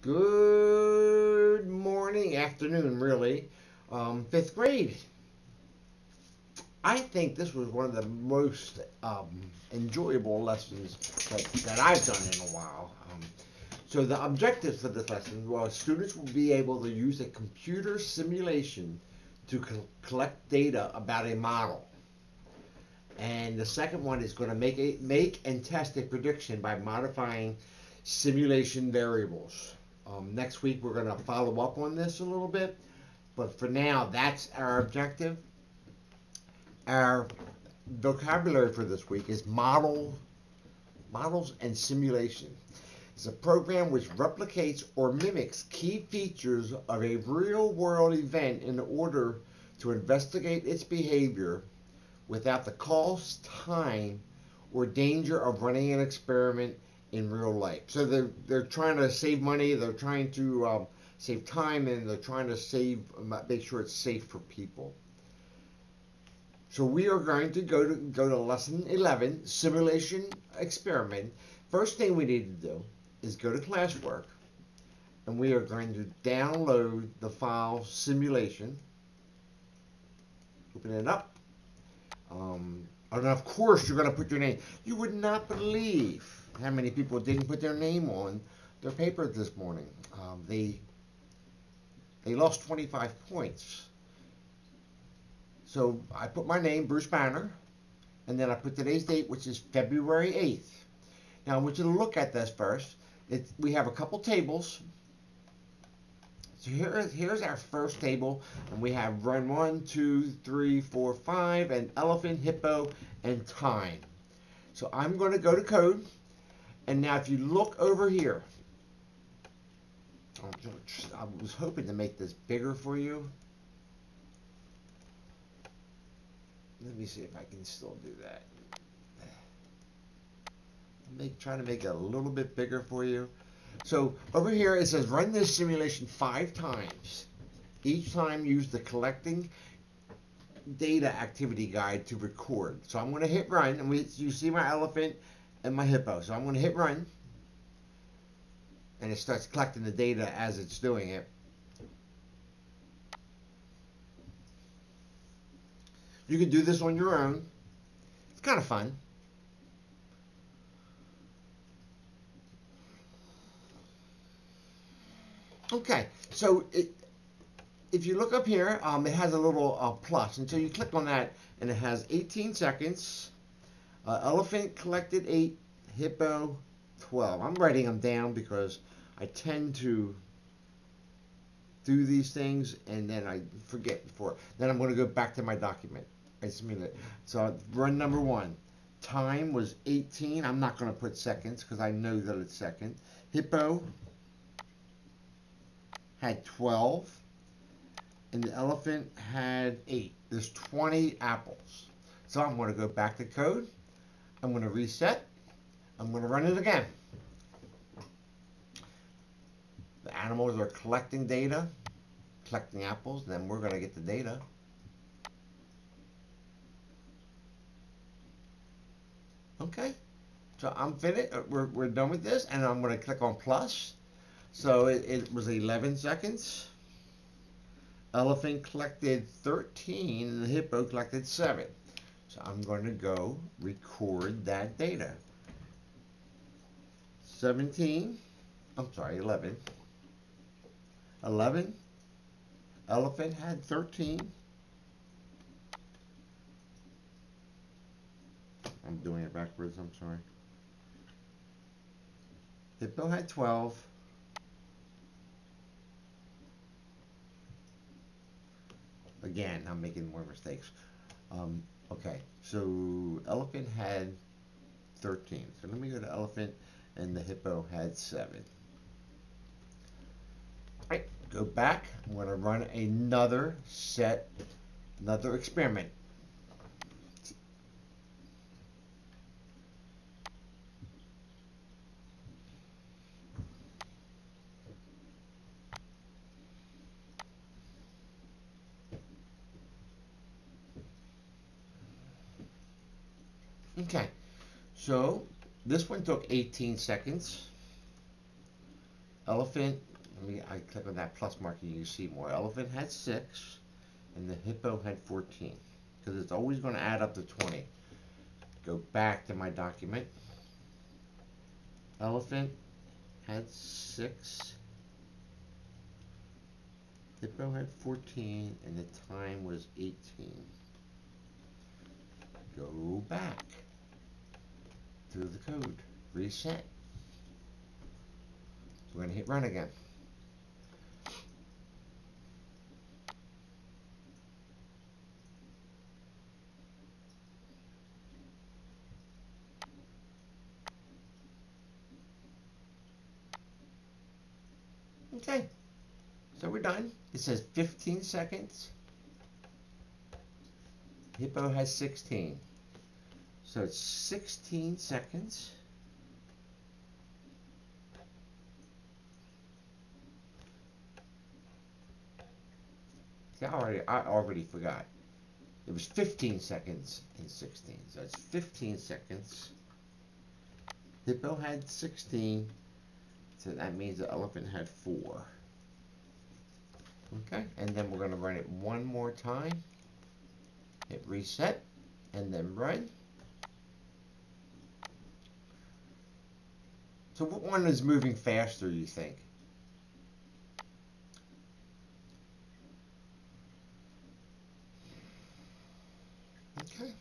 Good morning, afternoon, really. Um, fifth grade. I think this was one of the most um, enjoyable lessons that, that I've done in a while. Um, so the objectives for this lesson was students will be able to use a computer simulation to co- collect data about a model. And the second one is going to make a make and test a prediction by modifying simulation variables. Um, next week we're going to follow up on this a little bit, but for now that's our objective. Our vocabulary for this week is model, models and simulation. It's a program which replicates or mimics key features of a real world event in order to investigate its behavior without the cost, time, or danger of running an experiment in real life. So they're they're trying to save money. They're trying to um, save time, and they're trying to save make sure it's safe for people. So we are going to go to go to lesson 11, simulation experiment. First thing we need to do is go to classwork, and we are going to download the file simulation. Open it up. Um, and of course, you're going to put your name. You would not believe how many people didn't put their name on their paper this morning. Um, they they lost 25 points. So I put my name, Bruce Banner, and then I put today's date, which is February 8th. Now I want you to look at this first. It, we have a couple tables. So here, here's our first table, and we have run one, two, three, four, five, and elephant, hippo, and time. So I'm going to go to code, and now if you look over here, I was hoping to make this bigger for you. Let me see if I can still do that. Make, trying to make it a little bit bigger for you. So over here it says run this simulation five times. Each time use the collecting data activity guide to record. So I'm going to hit run and we, you see my elephant and my hippo. So I'm going to hit run and it starts collecting the data as it's doing it. You can do this on your own. It's kind of fun. Okay, so it, if you look up here, um, it has a little uh, plus, and so you click on that, and it has 18 seconds. Uh, elephant collected 8, hippo 12. I'm writing them down because I tend to do these things and then I forget before. Then I'm going to go back to my document. So run number one. Time was 18. I'm not going to put seconds because I know that it's second. Hippo had 12 and the elephant had 8. There's 20 apples. So I'm going to go back to code. I'm going to reset. I'm going to run it again. The animals are collecting data, collecting apples, then we're going to get the data. Okay, so I'm finished. Uh, we're, we're done with this, and I'm going to click on plus. So it, it was 11 seconds. Elephant collected 13, and the hippo collected 7. So I'm going to go record that data. 17, I'm sorry, 11. 11. Elephant had 13. I'm doing it backwards, I'm sorry. Hippo had 12. Again, I'm making more mistakes. Um, okay, so elephant had 13. So let me go to elephant, and the hippo had 7. All right, go back. I'm going to run another set, another experiment. Okay, so this one took 18 seconds. Elephant, let me, I click on that plus mark and you see more. Elephant had six, and the hippo had 14. Because it's always going to add up to 20. Go back to my document. Elephant had six. Hippo had 14, and the time was 18. Go back to the code. Reset. We're going to hit run again. Okay, so we're done. It says 15 seconds. Hippo has 16. So it's 16 seconds. See, I already, I already forgot. It was 15 seconds in 16. So it's 15 seconds. Hippo had 16. So that means the elephant had 4. Okay, and then we're going to run it one more time. Hit reset, and then run. So what one is moving faster, you think? Okay.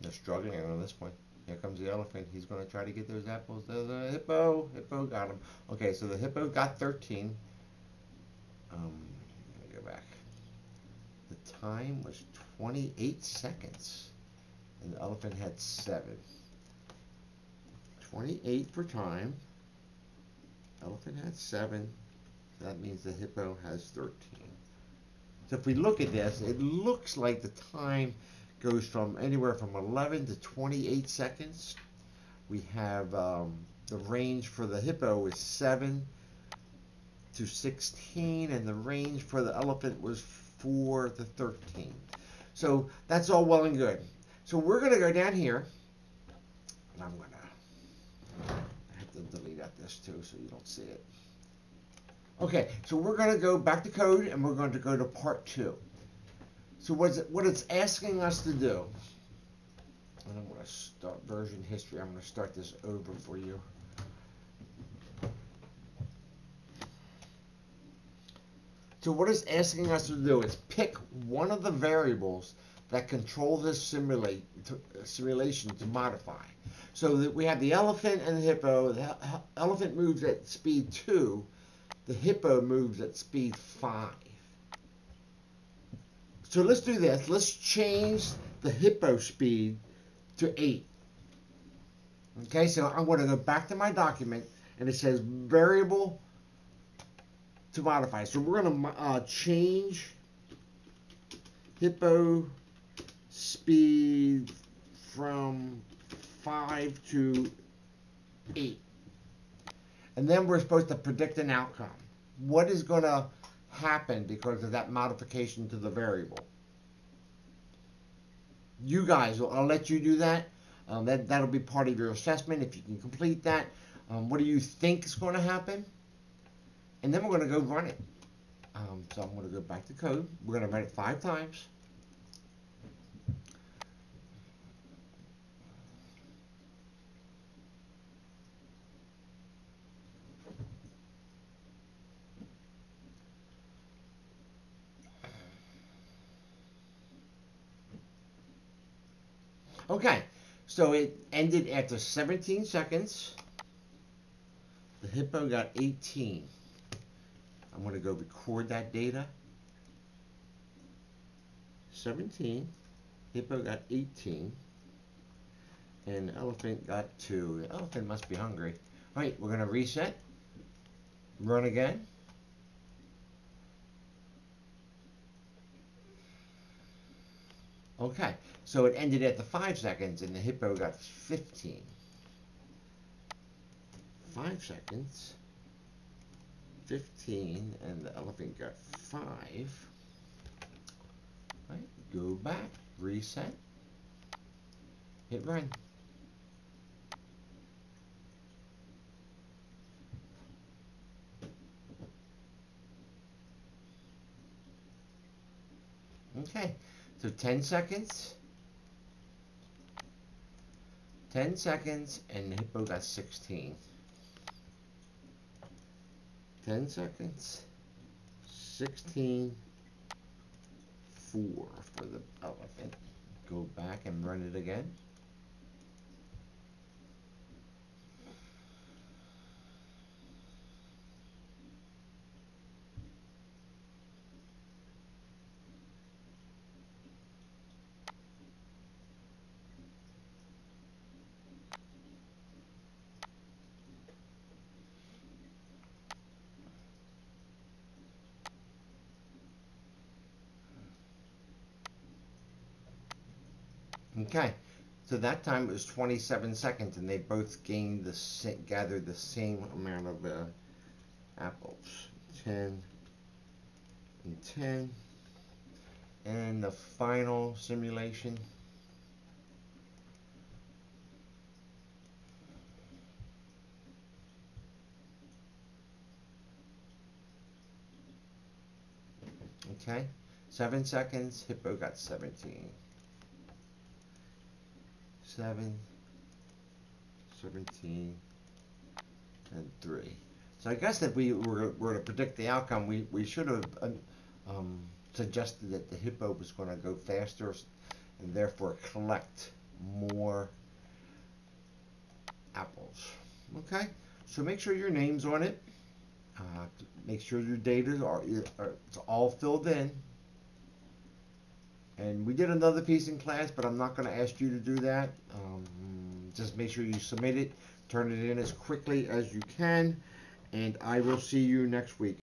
They're struggling on this one. Here comes the elephant. He's going to try to get those apples. There's a hippo. Hippo got him. Okay, so the hippo got 13. Um, let me go back. The time was 28 seconds. And the elephant had 7. 28 for time. Elephant had 7. That means the hippo has 13. So if we look at this, it looks like the time goes from anywhere from 11 to 28 seconds. We have um, the range for the hippo is 7 to 16, and the range for the elephant was 4 the 13. So that's all well and good. So we're going to go down here, and I'm going to have to delete out this too so you don't see it. Okay, so we're going to go back to code, and we're going to go to part 2. So what's what it's asking us to do, and I'm going to start version history. I'm going to start this over for you. So what it's asking us to do is pick one of the variables that control this simulate to, uh, simulation to modify. So that we have the elephant and the hippo. The elephant moves at speed 2. The hippo moves at speed 5. So let's do this. Let's change the hippo speed to 8. Okay, so I'm going to go back to my document, and it says variable to modify. So we're going to uh, change hippo speed from 5 to 8. And then we're supposed to predict an outcome. What is going to happen because of that modification to the variable. You guys, I'll let you do that. Um, that that'll be part of your assessment if you can complete that. Um, what do you think is going to happen? And then we're going to go run it. Um, so I'm going to go back to code. We're going to run it five times. Okay, so it ended after 17 seconds. The hippo got 18. I'm going to go record that data. 17. Hippo got 18. And elephant got 2. The elephant must be hungry. All right, we're going to reset. Run again. Okay, so it ended at the 5 seconds and the hippo got 15. 5 seconds, 15, and the elephant got 5. Right, Go back, reset, hit run. Okay, so 10 seconds. 10 seconds and the Hippo got 16. 10 seconds, 16, 4 for the oh, elephant. Go back and run it again. Okay, so that time it was 27 seconds, and they both gained the gathered the same amount of uh, apples. 10 and 10. And the final simulation. Okay, seven seconds, Hippo got 17 seven, 17, and 3. So I guess if we were, were to predict the outcome, we, we should have uh, um, suggested that the hippo was going to go faster and therefore collect more apples. Okay, so make sure your name's on it. Uh, make sure your data are, are it's all filled in. And we did another piece in class, but I'm not going to ask you to do that. Um, just make sure you submit it, turn it in as quickly as you can, and I will see you next week.